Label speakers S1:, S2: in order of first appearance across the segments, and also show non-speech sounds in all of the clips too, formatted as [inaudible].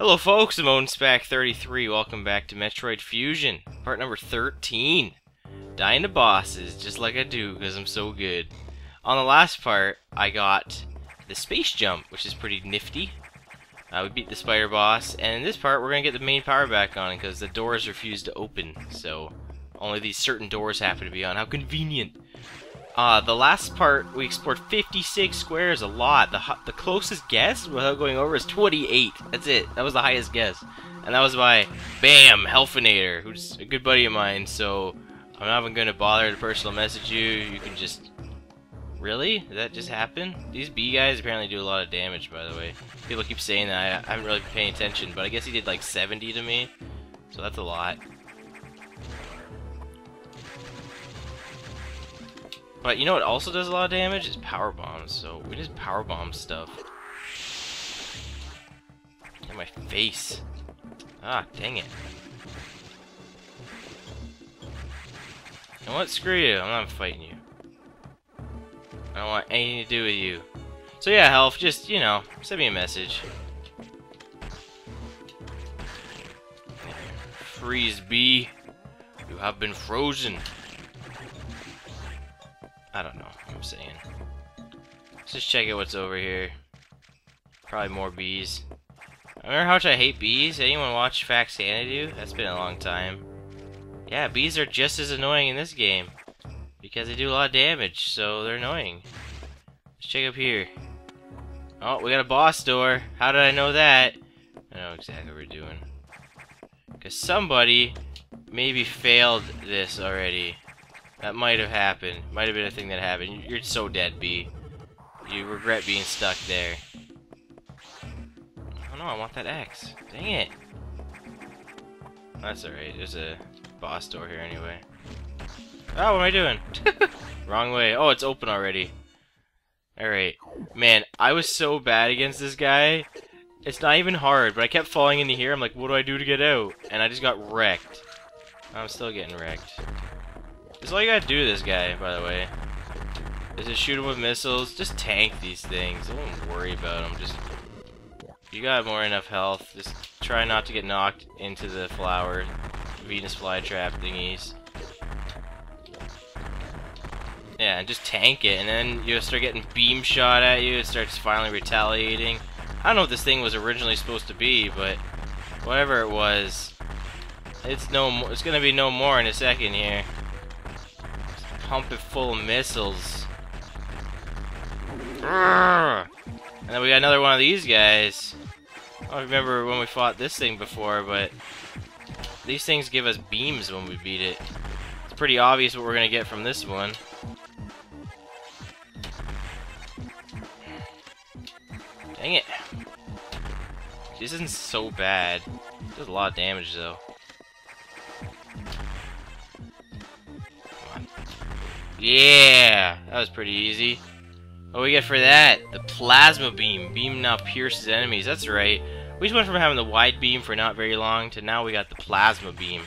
S1: Hello folks, I'm OdinSpack33. Welcome back to Metroid Fusion, part number 13. Dying to bosses, just like I do, because I'm so good. On the last part, I got the space jump, which is pretty nifty. Uh, we beat the spider boss, and in this part, we're going to get the main power back on, because the doors refuse to open, so only these certain doors happen to be on. How convenient! Uh, the last part, we explored 56 squares, a lot. The the closest guess, without going over, is 28. That's it. That was the highest guess. And that was by Bam Helfinator, who's a good buddy of mine, so I'm not even going to bother to personal message you. You can just... Really? Did that just happen? These B guys apparently do a lot of damage, by the way. People keep saying that. I haven't really been paying attention, but I guess he did like 70 to me, so that's a lot. But you know what also does a lot of damage? Is power bombs. So we just power bomb stuff. In my face. Ah, dang it. You know what? Screw you. I'm not fighting you. I don't want anything to do with you. So yeah, Health, just, you know, send me a message. Freeze B. You have been frozen. I don't know I'm saying. Let's just check out what's over here. Probably more bees. I Remember how much I hate bees? Anyone watch Facts Xanadu? That's been a long time. Yeah, bees are just as annoying in this game. Because they do a lot of damage, so they're annoying. Let's check up here. Oh, we got a boss door. How did I know that? I know exactly what we're doing. Because somebody maybe failed this already. That might have happened. Might have been a thing that happened. You're so dead, B. You regret being stuck there. Oh no, I want that X. Dang it. That's alright. There's a boss door here anyway. Oh, what am I doing? [laughs] Wrong way. Oh, it's open already. Alright. Man, I was so bad against this guy. It's not even hard, but I kept falling into here. I'm like, what do I do to get out? And I just got wrecked. I'm still getting wrecked. That's all you gotta do to this guy, by the way. Is just shoot him with missiles. Just tank these things. Don't worry about them. Just you got more enough health. Just try not to get knocked into the flower Venus flytrap thingies. Yeah, and just tank it, and then you'll start getting beam shot at you. It starts finally retaliating. I don't know what this thing was originally supposed to be, but whatever it was, it's no. It's gonna be no more in a second here pump it full of missiles. Mm. And then we got another one of these guys. I don't remember when we fought this thing before, but these things give us beams when we beat it. It's pretty obvious what we're going to get from this one. Dang it. This isn't so bad. It does a lot of damage, though. Yeah, that was pretty easy. What we get for that? The plasma beam. Beam now pierces enemies. That's right. We just went from having the wide beam for not very long to now we got the plasma beam.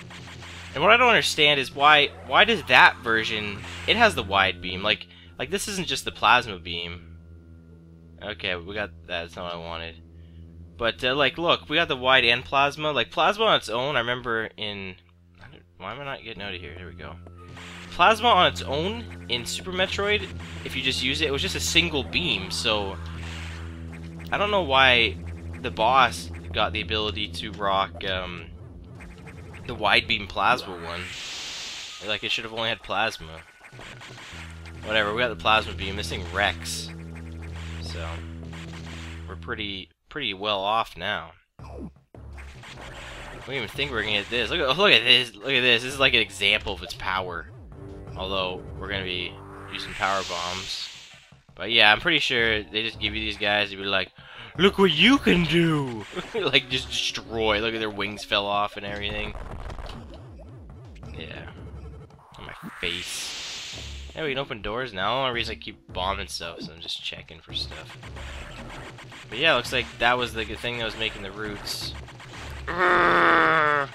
S1: And what I don't understand is why why does that version it has the wide beam like like this isn't just the plasma beam. Okay, we got that. That's not what I wanted. But uh, like, look, we got the wide and plasma. Like plasma on its own, I remember in. Why am I not getting out of here? Here we go. Plasma on its own in Super Metroid, if you just use it, it was just a single beam, so I don't know why the boss got the ability to rock um, the wide beam plasma one. Like it should have only had plasma. Whatever, we got the plasma beam. This thing wrecks. So we're pretty pretty well off now. I don't even think we're gonna get this. Look at look at this. Look at this. This is like an example of its power. Although, we're going to be using power bombs. But yeah, I'm pretty sure they just give you these guys to be like, Look what you can do! [laughs] like, just destroy. Look at their wings fell off and everything. Yeah. On my face. Yeah, we can open doors now. The only reason I keep bombing stuff is I'm just checking for stuff. But yeah, looks like that was the thing that was making the roots. I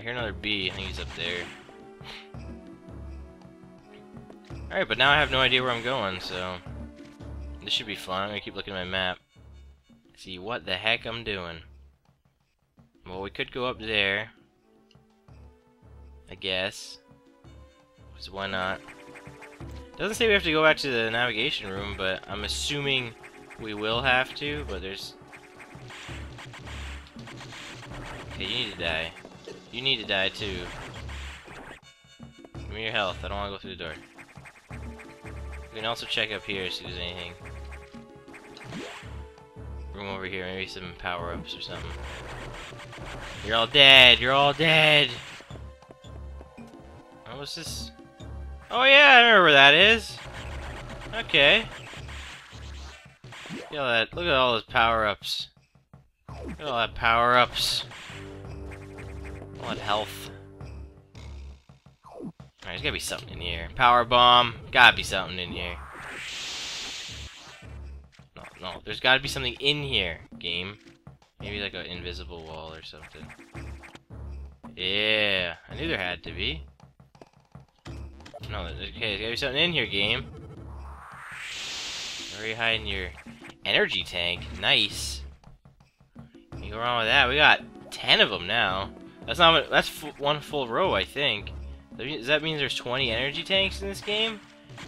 S1: hear another bee. I think he's up there. Alright, but now I have no idea where I'm going, so... This should be fun. I'm gonna keep looking at my map. See what the heck I'm doing. Well, we could go up there. I guess. Because why not? Doesn't say we have to go back to the navigation room, but I'm assuming we will have to, but there's... Okay, you need to die. You need to die too. Give me your health, I don't want to go through the door. We can also check up here, see if there's anything. Room over here, maybe some power-ups or something. You're all dead, you're all dead! What was this? Oh yeah, I remember where that is. Okay. Look at all that. Look at all those power-ups. Look at all that power-ups. All that health. There's gotta be something in here. Power bomb. Gotta be something in here. No, no. There's gotta be something in here, game. Maybe like an invisible wall or something. Yeah, I knew there had to be. No, okay, there's gotta be something in here, game. Where are you hiding your energy tank? Nice. You go wrong with that? We got ten of them now. That's not. That's one full row, I think. Does that mean there's 20 energy tanks in this game?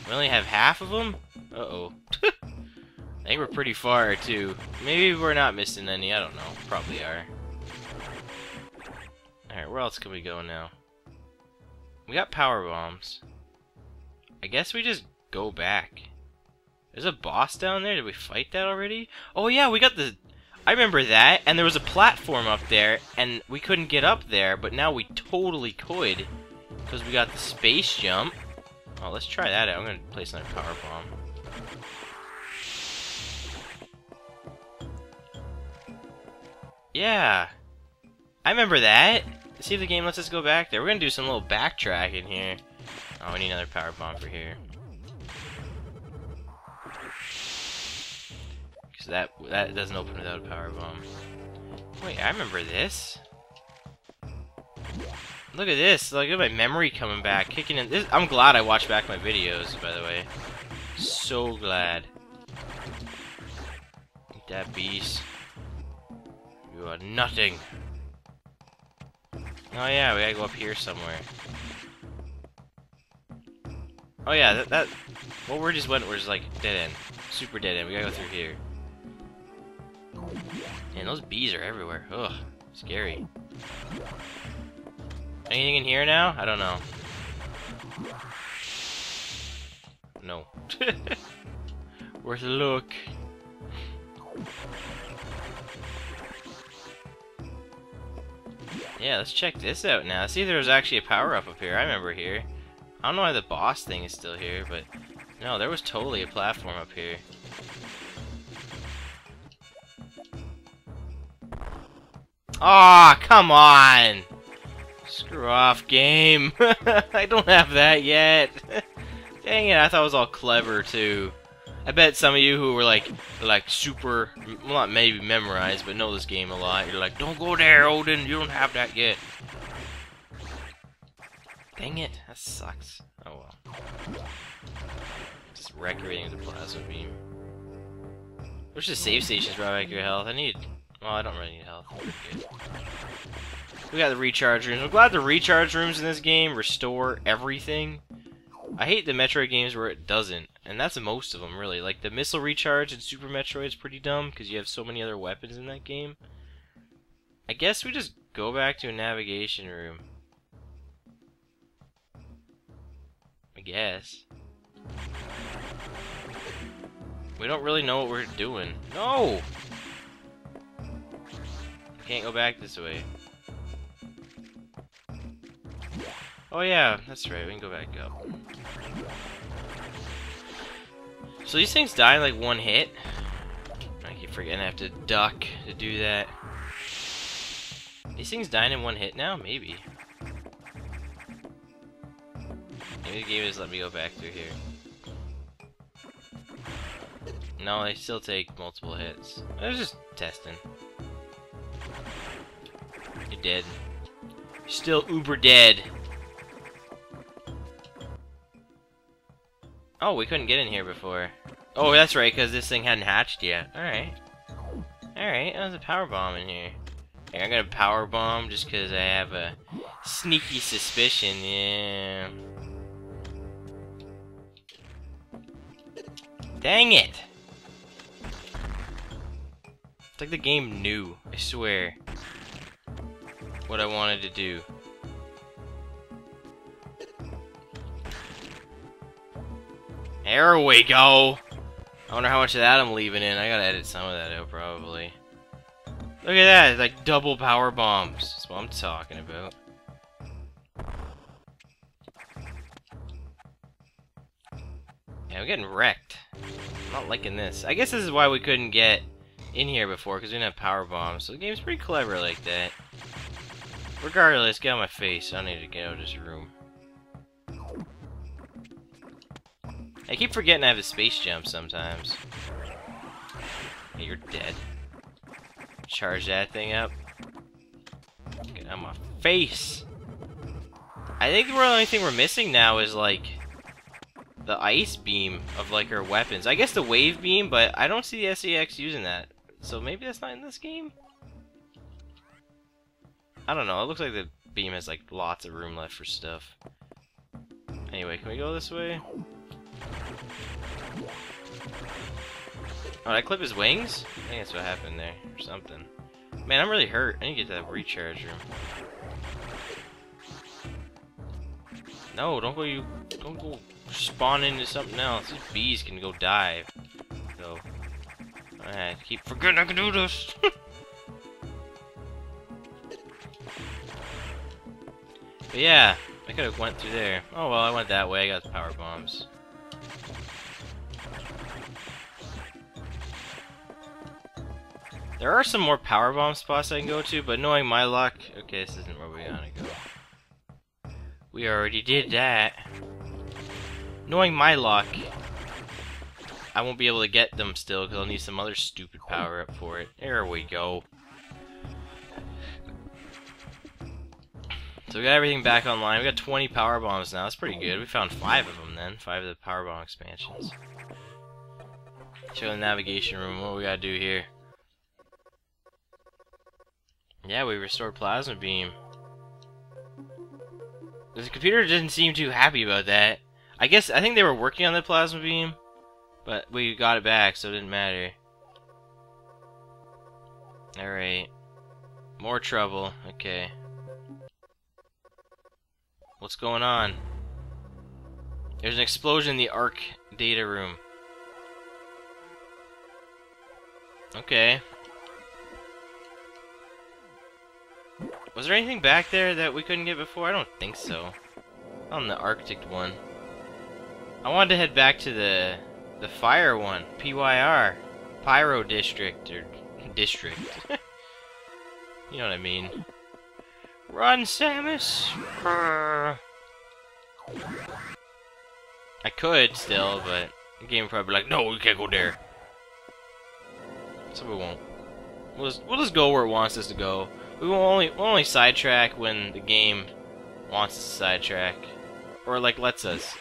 S1: We only have half of them. Uh oh. I [laughs] think we're pretty far too. Maybe we're not missing any. I don't know. Probably are. Alright, where else can we go now? We got power bombs. I guess we just go back. There's a boss down there. Did we fight that already? Oh yeah, we got the... I remember that, and there was a platform up there, and we couldn't get up there, but now we totally could. Because we got the space jump. Oh, let's try that out. I'm going to place another power bomb. Yeah. I remember that. Let's see if the game lets us go back there. We're going to do some little backtracking here. Oh, we need another power bomb for here. Because that, that doesn't open without a power bomb. Wait, I remember this. Look at this. Look at my memory coming back, kicking in. This, I'm glad I watched back my videos, by the way. So glad. That beast. You are nothing. Oh yeah, we gotta go up here somewhere. Oh yeah, that, that what we just went was like dead end. Super dead end. We gotta go through here. Man, those bees are everywhere. Ugh, scary. Anything in here now? I don't know. No. [laughs] Worth a look. Yeah, let's check this out now. See if there's actually a power-up up here. I remember here. I don't know why the boss thing is still here, but... No, there was totally a platform up here. Aw, oh, come on! Screw off, game. [laughs] I don't have that yet. [laughs] Dang it, I thought it was all clever, too. I bet some of you who were like, like super, well not maybe memorized, but know this game a lot, you're like, don't go there, Odin, you don't have that yet. Dang it, that sucks. Oh well. Just recreating the plasma beam. Wish the save stations brought back your health. I need, well I don't really need health. We got the recharge rooms. I'm glad the recharge rooms in this game restore everything. I hate the Metroid games where it doesn't, and that's most of them, really. Like, the missile recharge in Super Metroid is pretty dumb, because you have so many other weapons in that game. I guess we just go back to a navigation room. I guess. We don't really know what we're doing. No! Can't go back this way. Oh yeah, that's right, we can go back up. So these things die in like one hit? I keep forgetting I have to duck to do that. These things dying in one hit now? Maybe. Maybe the game just let me go back through here. No, they still take multiple hits. I was just testing. You're dead. You're still uber dead. Oh, we couldn't get in here before. Oh, that's right, because this thing hadn't hatched yet. Alright. Alright, there's a power bomb in here. Hey, I'm gonna power bomb just because I have a sneaky suspicion, yeah. Dang it! It's like the game knew, I swear, what I wanted to do. There we go! I wonder how much of that I'm leaving in. I gotta edit some of that out, probably. Look at that, it's like double power bombs. That's what I'm talking about. Yeah, I'm getting wrecked. I'm not liking this. I guess this is why we couldn't get in here before, because we didn't have power bombs. So the game's pretty clever like that. Regardless, get of my face. I need to get out of this room. I keep forgetting I have a space jump sometimes. Hey, you're dead. Charge that thing up. Get of my face! I think the only thing we're missing now is, like, the ice beam of, like, her weapons. I guess the wave beam, but I don't see the SA-X using that. So maybe that's not in this game? I don't know. It looks like the beam has, like, lots of room left for stuff. Anyway, can we go this way? Oh, did I clip his wings? I think that's what happened there, or something. Man, I'm really hurt. I need to get to that recharge room. No, don't go you don't go spawn into something else. These bees can go dive. So I keep forgetting I can do this. [laughs] but yeah, I could have went through there. Oh well, I went that way. I got power bombs. There are some more power bomb spots I can go to, but knowing my luck, okay, this isn't where we want to go. We already did that. Knowing my luck, I won't be able to get them still because I'll need some other stupid power up for it. There we go. We got everything back online. We got 20 power bombs now. That's pretty good. We found five of them then. Five of the power bomb expansions. Show the navigation room. What we gotta do here? Yeah, we restored Plasma Beam. The computer didn't seem too happy about that. I guess, I think they were working on the Plasma Beam, but we got it back, so it didn't matter. Alright. More trouble. Okay. What's going on? There's an explosion in the ARC data room. Okay. Was there anything back there that we couldn't get before? I don't think so. On the Arctic one. I wanted to head back to the the fire one, PYR, Pyro District or district. [laughs] you know what I mean. Run, Samus! I could still, but the game would probably be like, no, we can't go there. So we won't. We'll just, we'll just go where it wants us to go. We will only we'll only sidetrack when the game wants us to sidetrack, or like lets us.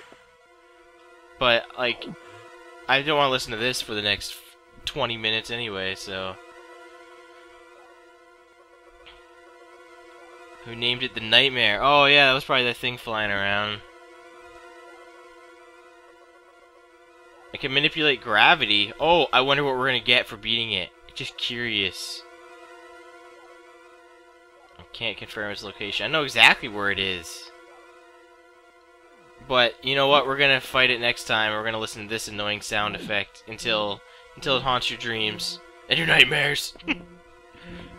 S1: But like, I don't want to listen to this for the next 20 minutes anyway, so. Who named it the Nightmare? Oh yeah, that was probably that thing flying around. I can manipulate gravity. Oh, I wonder what we're gonna get for beating it. Just curious. I can't confirm its location. I know exactly where it is. But, you know what? We're gonna fight it next time. We're gonna listen to this annoying sound effect until until it haunts your dreams and your nightmares. [laughs]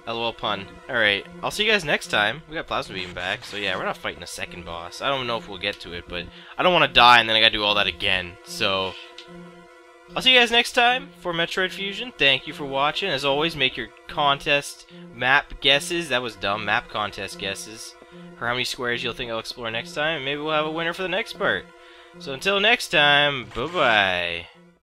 S1: LOL pun. Alright, I'll see you guys next time. We got Plasma Beam back, so yeah, we're not fighting a second boss. I don't know if we'll get to it, but I don't want to die and then I gotta do all that again, so... I'll see you guys next time for Metroid Fusion. Thank you for watching. As always, make your contest map guesses. That was dumb. Map contest guesses. For how many squares you'll think I'll explore next time. Maybe we'll have a winner for the next part. So until next time, bye-bye.